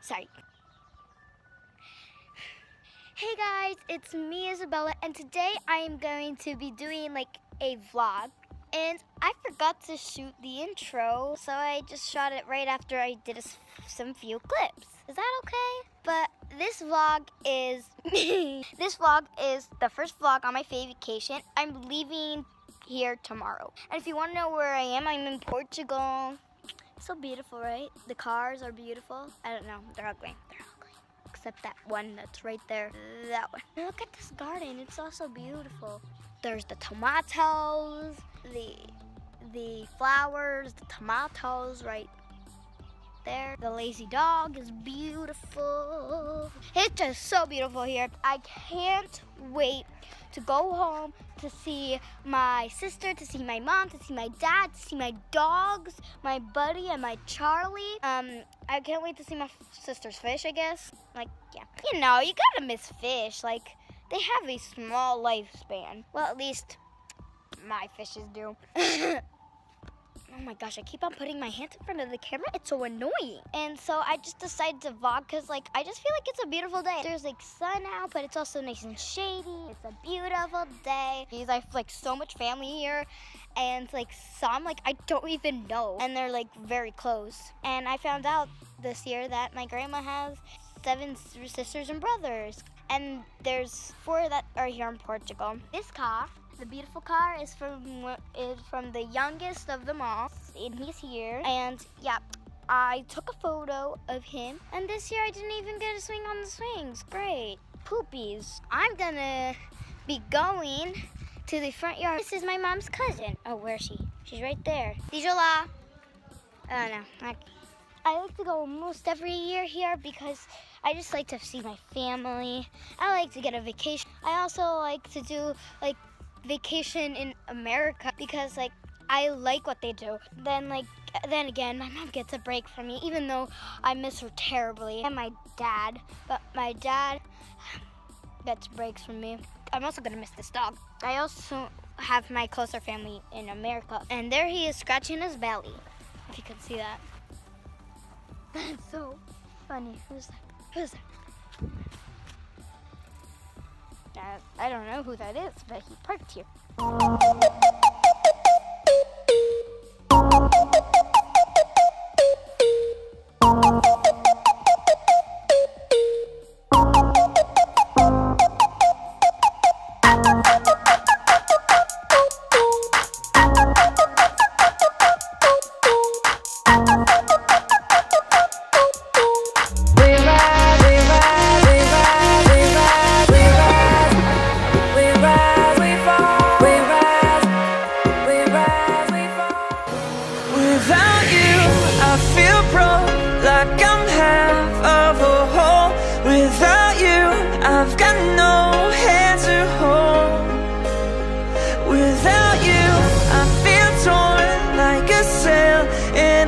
Sorry. Hey guys, it's me Isabella and today I am going to be doing like a vlog and I forgot to shoot the intro so I just shot it right after I did some few clips. Is that okay? But this vlog is me. this vlog is the first vlog on my vacation. I'm leaving here tomorrow. And if you want to know where I am, I'm in Portugal. So beautiful, right? The cars are beautiful. I don't know, they're ugly. They're ugly. Except that one that's right there. That one. Look at this garden. It's also beautiful. There's the tomatoes, the the flowers, the tomatoes right there. The lazy dog is beautiful. It's just so beautiful here. I can't wait to go home to see my sister, to see my mom, to see my dad, to see my dogs, my buddy, and my Charlie. Um, I can't wait to see my sister's fish, I guess. Like, yeah. You know, you gotta miss fish. Like, they have a small lifespan. Well, at least my fishes do. Oh my gosh, I keep on putting my hands in front of the camera. It's so annoying. And so I just decided to vlog because like I just feel like it's a beautiful day. There's like sun out, but it's also nice and shady. It's a beautiful day. I have like so much family here and like some like I don't even know and they're like very close. And I found out this year that my grandma has seven sisters and brothers. And there's four that are here in Portugal. This car the beautiful car is from is from the youngest of them all, and he's here. And yeah, I took a photo of him, and this year I didn't even get a swing on the swings. Great. Poopies. I'm gonna be going to the front yard. This is my mom's cousin. Oh, where is she? She's right there. Dijola. Oh, no. I, I like to go almost every year here because I just like to see my family. I like to get a vacation. I also like to do like vacation in America because like I like what they do. Then like then again, my mom gets a break from me even though I miss her terribly and my dad. But my dad gets breaks from me. I'm also gonna miss this dog. I also have my closer family in America and there he is scratching his belly. If you can see that. That's so funny. Who's that? Who's that? Uh, I don't know who that is, but he parked here.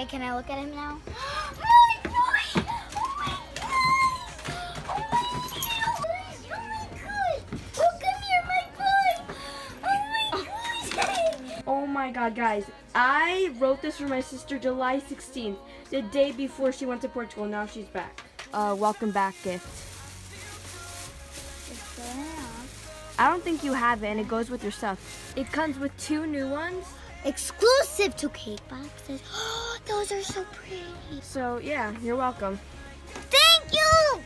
Okay, can I look at him now? Oh my god, guys. I wrote this for my sister July 16th, the day before she went to Portugal. Now she's back. Uh, welcome back gift. I don't think you have it, and it goes with your stuff. It comes with two new ones. Exclusive to cake boxes. Oh, those are so pretty. So, yeah, you're welcome. Thank you!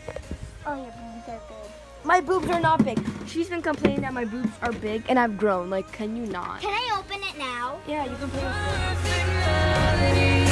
Oh, your boobs are good. My boobs are not big. She's been complaining that my boobs are big, and I've grown. Like, can you not? Can I open it now? Yeah, you can play.